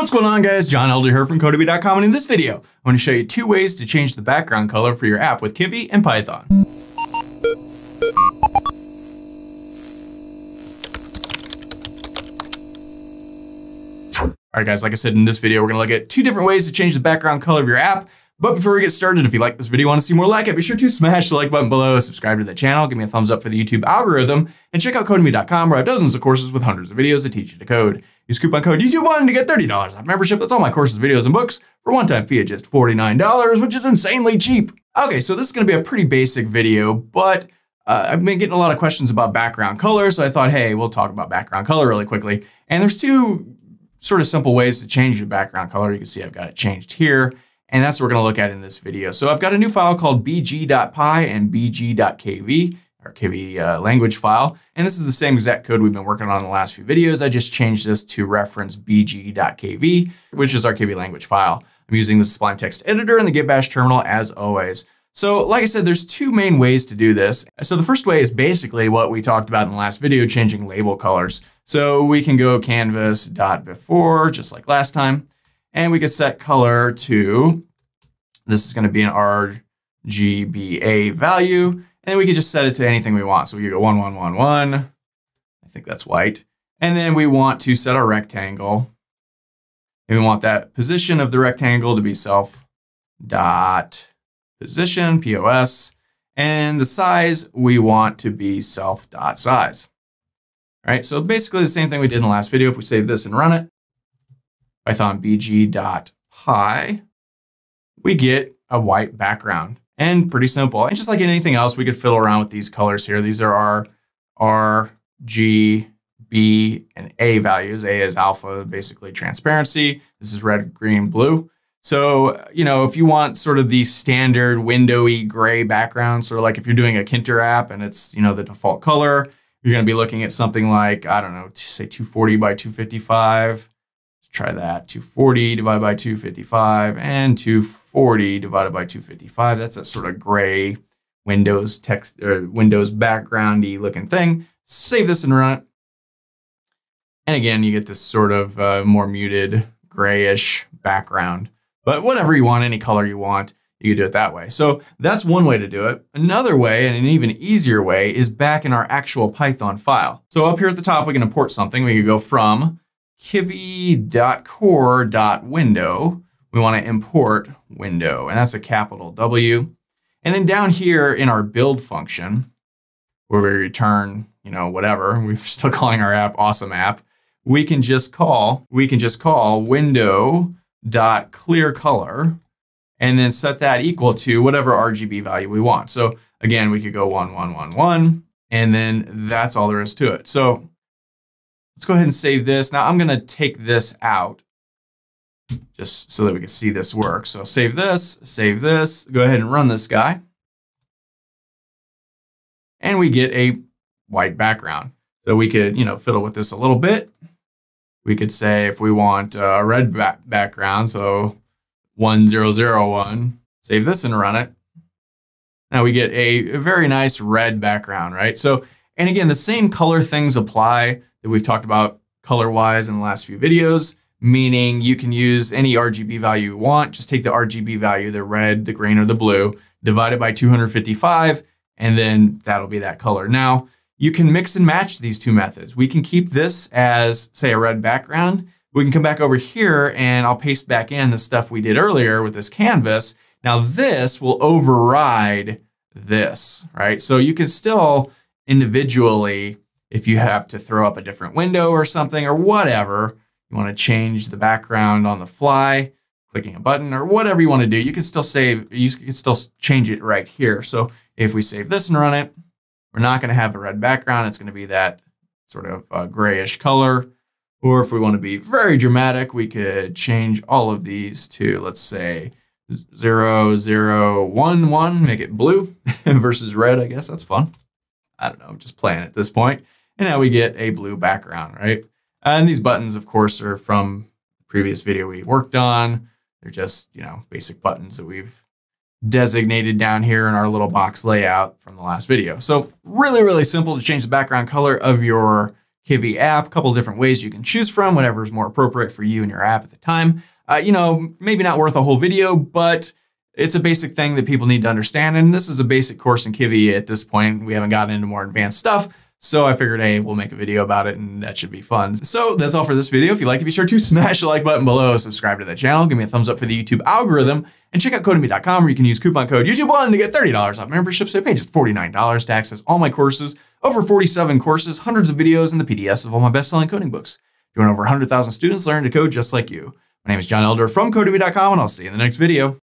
What's going on guys? John Elder here from Codemy.com and in this video, I'm going to show you two ways to change the background color for your app with Kivy and Python. Alright guys, like I said in this video, we're going to look at two different ways to change the background color of your app. But before we get started, if you like this video and want to see more like it, be sure to smash the like button below, subscribe to the channel, give me a thumbs up for the YouTube algorithm, and check out Codemy.com where I have dozens of courses with hundreds of videos that teach you to code. Use coupon code YouTube1 to get $30 off membership. That's all my courses, videos, and books for one-time fee at just $49, which is insanely cheap. Okay, so this is gonna be a pretty basic video, but uh, I've been getting a lot of questions about background color, so I thought, hey, we'll talk about background color really quickly. And there's two sort of simple ways to change your background color. You can see I've got it changed here, and that's what we're gonna look at in this video. So I've got a new file called bg.py and bg.kv our Kivy uh, language file. And this is the same exact code we've been working on in the last few videos. I just changed this to reference bg.kv, which is our Kivy language file. I'm using the Sublime Text Editor and the Git Bash terminal as always. So like I said, there's two main ways to do this. So the first way is basically what we talked about in the last video, changing label colors. So we can go canvas.before, just like last time, and we can set color to, this is gonna be an RGBA value, and we could just set it to anything we want. So we could go one, one, one, one. I think that's white. And then we want to set our rectangle. And we want that position of the rectangle to be self dot position, POS. And the size we want to be self dot size. All right, so basically the same thing we did in the last video. If we save this and run it, Python bg dot py, we get a white background and pretty simple. And just like anything else, we could fiddle around with these colors here. These are our R, G, B, and A values. A is alpha, basically transparency. This is red, green, blue. So, you know, if you want sort of the standard windowy gray background, sort of like if you're doing a Tkinter app and it's, you know, the default color, you're going to be looking at something like, I don't know, say 240 by 255 try that. 240 divided by 255 and 240 divided by 255. That's a sort of gray Windows text or Windows backgroundy looking thing. Save this and run it. And again, you get this sort of uh, more muted grayish background. But whatever you want, any color you want, you can do it that way. So that's one way to do it. Another way, and an even easier way, is back in our actual Python file. So up here at the top, we can import something. We can go from kivy.core.window, we want to import window, and that's a capital W. And then down here in our build function, where we return, you know, whatever, we're still calling our app awesome app, we can just call, we can just call window dot clear color and then set that equal to whatever RGB value we want. So again, we could go one, one, one, one, and then that's all there is to it. So Let's go ahead and save this. Now I'm going to take this out just so that we can see this work. So save this, save this, go ahead and run this guy. And we get a white background. So we could, you know, fiddle with this a little bit. We could say if we want a red back background, so 1001, save this and run it. Now we get a very nice red background, right? So, and again, the same color things apply that we've talked about color-wise in the last few videos, meaning you can use any RGB value you want. Just take the RGB value, the red, the green, or the blue, divide it by 255, and then that'll be that color. Now, you can mix and match these two methods. We can keep this as, say, a red background. We can come back over here and I'll paste back in the stuff we did earlier with this canvas. Now this will override this, right? So you can still individually if you have to throw up a different window or something or whatever, you want to change the background on the fly, clicking a button or whatever you want to do, you can still save, you can still change it right here. So if we save this and run it, we're not going to have a red background. It's going to be that sort of uh, grayish color. Or if we want to be very dramatic, we could change all of these to, let's say, zero, zero, one, one, make it blue versus red. I guess that's fun. I don't know, I'm just playing at this point. And now we get a blue background, right? And these buttons, of course, are from the previous video we worked on. They're just, you know, basic buttons that we've designated down here in our little box layout from the last video. So really, really simple to change the background color of your Kivy app, a couple different ways you can choose from, whatever is more appropriate for you and your app at the time. Uh, you know, maybe not worth a whole video, but it's a basic thing that people need to understand. And this is a basic course in Kivy at this point. We haven't gotten into more advanced stuff. So I figured, hey, we'll make a video about it and that should be fun. So that's all for this video. If you'd like to be sure to smash the like button below, subscribe to the channel, give me a thumbs up for the YouTube algorithm, and check out codemy.com where you can use coupon code YouTube1 to get $30 off membership. So pay just $49 to access all my courses, over 47 courses, hundreds of videos, and the PDFs of all my best-selling coding books. Join over 100,000 students learning to code just like you. My name is John Elder from Codemy.com, and I'll see you in the next video.